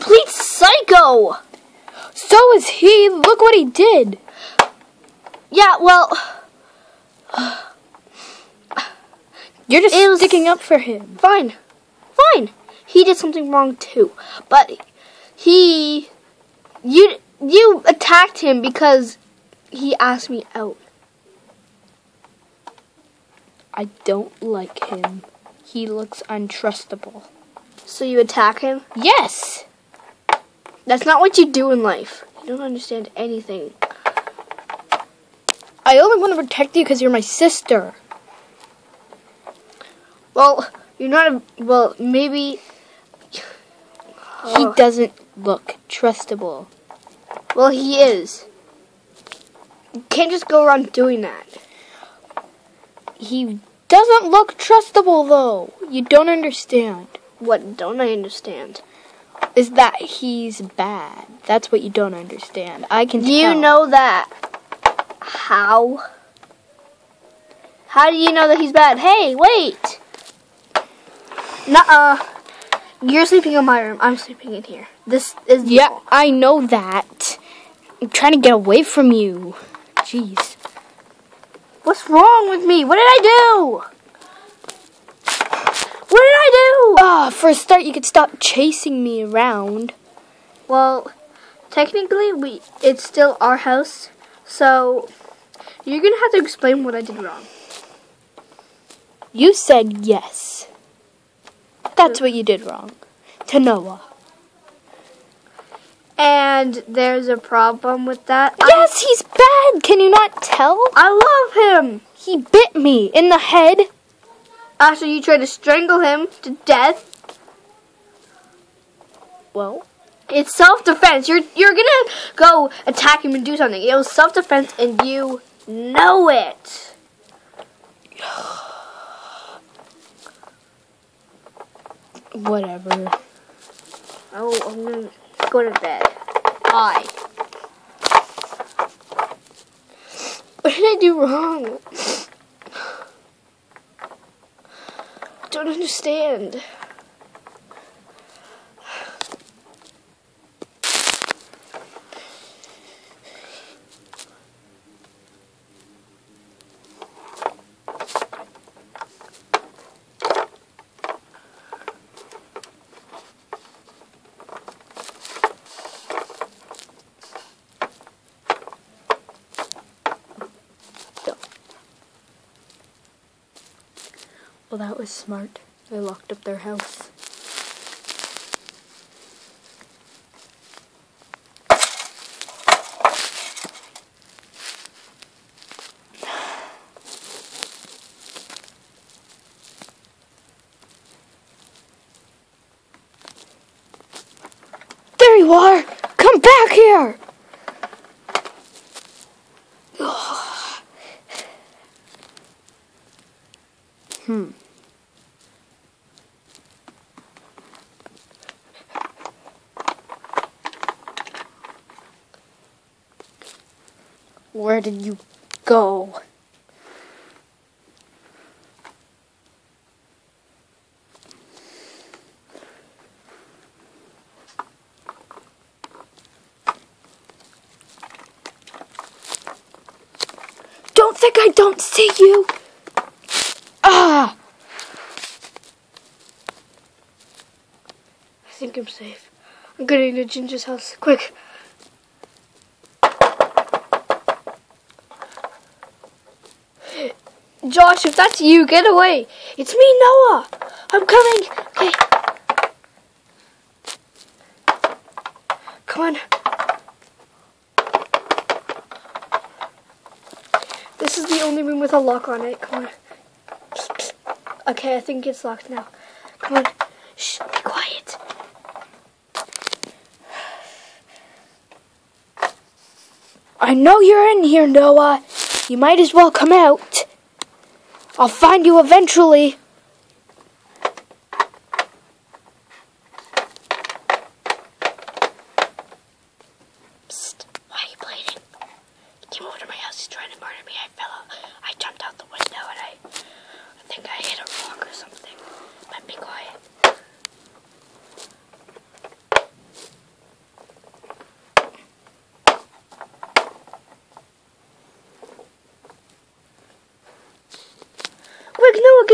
complete psycho. So is he. Look what he did. Yeah, well, You're just It sticking up for him. fine. Fine. He did something wrong too. But he you you attacked him because he asked me out. I don't like him. He looks untrustable. So you attack him? Yes. That's not what you do in life. You don't understand anything. I only want to protect you because you're my sister. Well, you're not a well, maybe Oh. He doesn't look trustable. well he is. You can't just go around doing that. He doesn't look trustable though. You don't understand. What don't I understand? Is that he's bad. That's what you don't understand. I can Do you know that? How? How do you know that he's bad? Hey, wait! Nuh-uh. You're sleeping in my room. I'm sleeping in here. This is Yeah, I know that. I'm trying to get away from you. Jeez. What's wrong with me? What did I do? What did do? Ah, for a start, you could stop chasing me around. Well, technically, we it's still our house, so you're gonna have to explain what I did wrong. You said yes. That's what you did wrong. To Noah. And there's a problem with that. I- Yes, he's bad. Can you not tell? I love him. He bit me in the head. After you tried to strangle him to death. Well, It's self-defense. You're you're gonna go attack him and do something. It was self-defense, and you know it. whatever. Oh, I'm gonna go to bed. Bye. What did I do wrong? Don't understand. Well, that was smart. They locked up their house. There you are! Come back here! Hmm. Where did you go? Don't think I don't see you. Ah! I think I'm safe. I'm getting to Ginger's house. Quick. Josh, if that's you, get away. It's me, Noah. I'm coming. Okay. Come on. This is the only room with a lock on it. Come on. Okay, I think it's locked now. Come on. Shh, be quiet. I know you're in here, Noah. You might as well come out. I'll find you eventually. Psst. Why are you bleeding? He came over to my house. He's trying to murder me. I fell out. I jumped out the window and I, I think I hit a rock or something. But be quiet.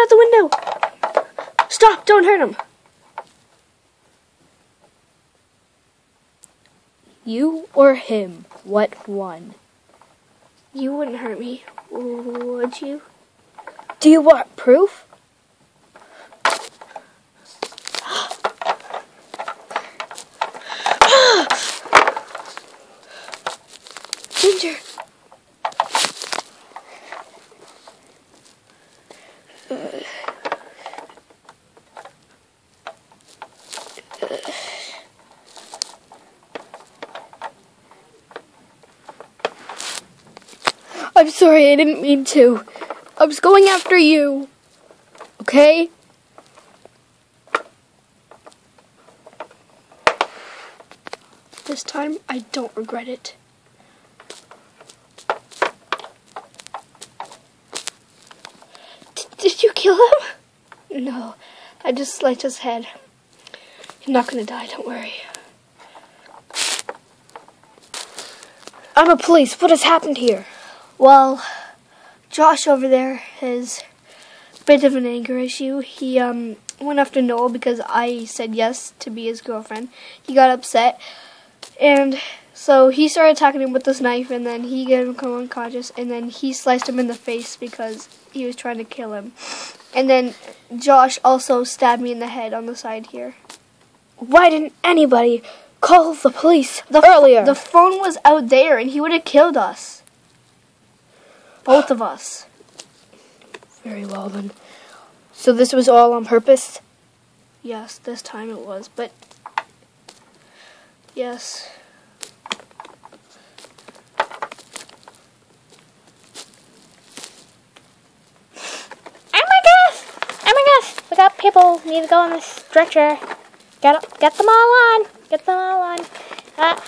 Out the window. Stop! Don't hurt him. You or him? What one? You wouldn't hurt me, would you? Do you want proof? I'm sorry, I didn't mean to. I was going after you. Okay? This time, I don't regret it. D- did you kill him? No, I just sliced his head. He's not gonna die, don't worry. I'm a police. What has happened here? Well, Josh over there has a bit of an anger issue. He um went after Noah because I said yes to be his girlfriend. He got upset, and so he started attacking him with this knife, and then he got him come unconscious, and then he sliced him in the face because he was trying to kill him. And then Josh also stabbed me in the head on the side here. Why didn't anybody call the police The earlier? The phone was out there, and he would have killed us. Both of us. Very well then. So this was all on purpose? Yes, this time it was, but yes. Oh my gosh! Oh my gosh! We got people need to go on the stretcher. Get get them all on. Get them all on. Ah,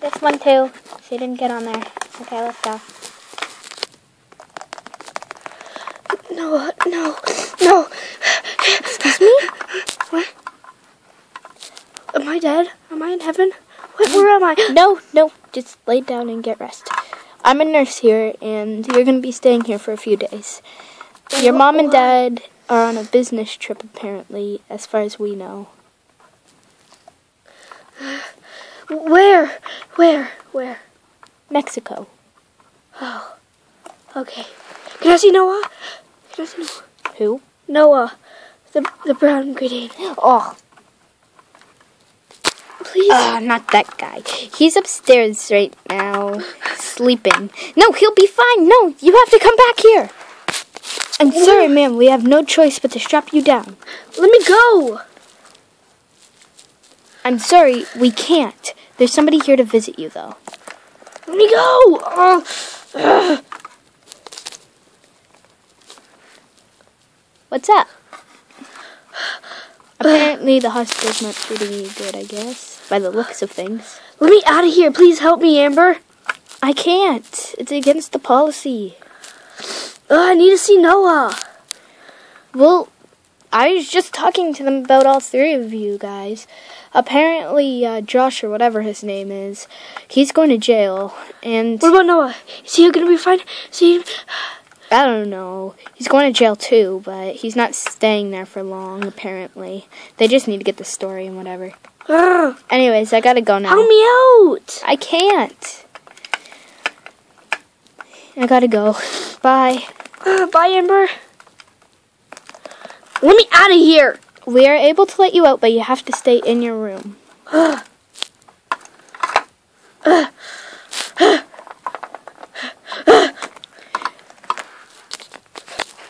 this one too. She didn't get on there. Okay, let's go. No, no, no. Excuse me? What? Am I dead? Am I in heaven? What, where am I? No, no. Just lay down and get rest. I'm a nurse here, and you're going to be staying here for a few days. Your mom and dad are on a business trip, apparently, as far as we know. Where? Where? Where? Mexico. Oh. Okay. Can I see Noah? Can I see Noah? Who? Noah. The, the brown Great Dane. Oh, Please. uh, not that guy. He's upstairs right now, sleeping. No, he'll be fine. No, you have to come back here. I'm sorry, ma'am. We have no choice but to strap you down. Let me go. I'm sorry, we can't. There's somebody here to visit you, though. Let me go. Oh. Uh, Ugh. What's up? Apparently, the hospital's not treating you good, I guess, by the looks of things. Let me out of here. Please help me, Amber. I can't. It's against the policy. Ugh, I need to see Noah. Well, I was just talking to them about all three of you guys. Apparently, uh, Josh, or whatever his name is, he's going to jail, and What about Noah? Is he gonna be fine? Is he? I don't know. He's going to jail too, but he's not staying there for long, apparently. They just need to get the story and whatever. Ugh. Anyways, I gotta go now. Help me out. I can't. I gotta go. Bye. Bye, Amber. Let me out of here. We are able to let you out, but you have to stay in your room.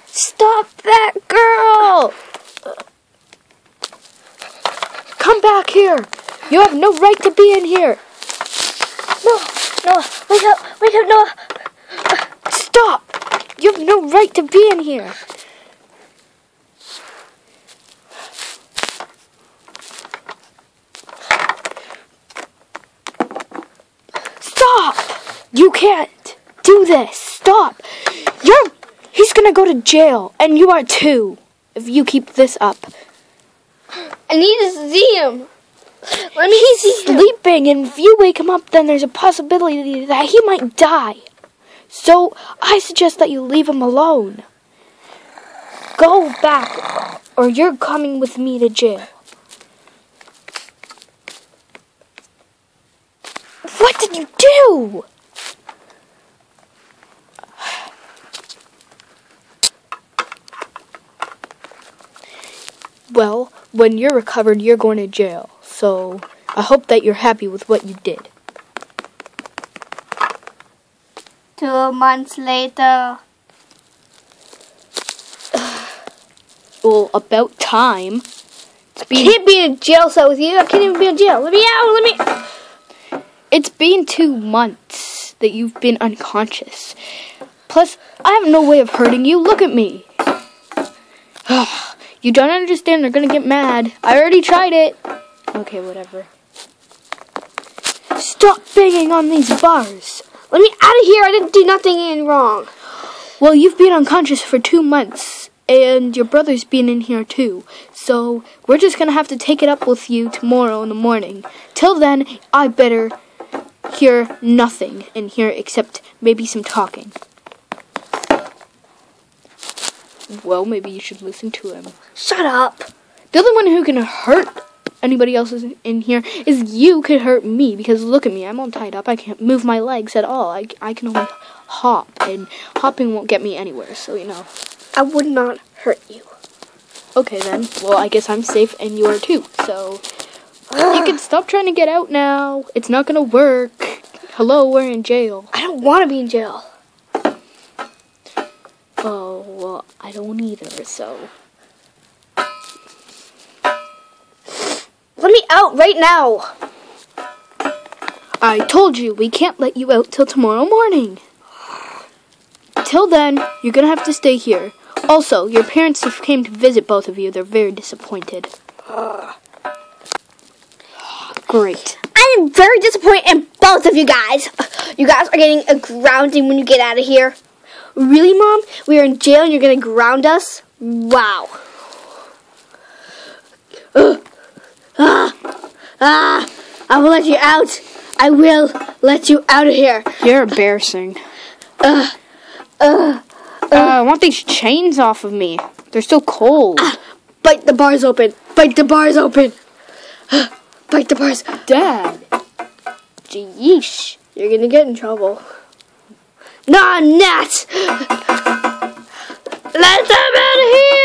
Stop that girl! Come back here! You have no right to be in here! No, Noah, wake up, wake up, Noah. You have no right to be in here! Stop! You can't do this. Stop! You're. He's gonna go to jail, and you are too, if you keep this up. I need to see him. Let me He's see him. sleeping, and if you wake him up, then there's a possibility that he might die. So I suggest that you leave him alone. go back, or you're coming with me to jail. What did you do? Well, when you're recovered, you're going to jail. So I hope that you're happy with what you did. Two months later. Well, about time. It's I been, can't be in a jail cell with you. I can't even be in jail. Let me out. Let me. it's been two months that you've been unconscious. Plus, I have no way of hurting you. Look at me. you don't understand. They're gonna get mad. I already tried it. Okay, whatever. Stop banging on these bars. Let me out of here. I didn't do nothing wrong. Well, you've been unconscious for two months, and your brother's been in here too. So we're just gonna have to take it up with you tomorrow in the morning. Till then, I better hear nothing in here except maybe some talking. Well, maybe you should listen to him. Shut up. The only one who can hurt anybody else is in here is you could hurt me because look at me, I'm all tied up. I can't move my legs at all. I, I can only hop, and hopping won't get me anywhere, so you know. I would not hurt you. Okay then. Well, I guess I'm safe and you are too. So you can stop trying to get out now. It's not gonna work. Hello, we're in jail. I don't want to be in jail. Oh, well, I don't either, so. Let me out right now. I told you we can't let you out till tomorrow morning. Till then, you're gonna have to stay here. Also, your parents have came to visit both of you. They're very disappointed. Great. I am very disappointed in both of you guys. You guys are getting a grounding when you get out of here. Really, Mom? We are in jail and you're going to ground us? Wow. Ugh. Ah, ah, I will let you out. I will let you out of here. You're embarrassing. Uh, Uh, I want these chains off of me. They're so cold. bite the bars open. Bite the bars open. Bite the bars. Dad. Jeesh. You're going to get in trouble. Nah, Nat! Let them in here!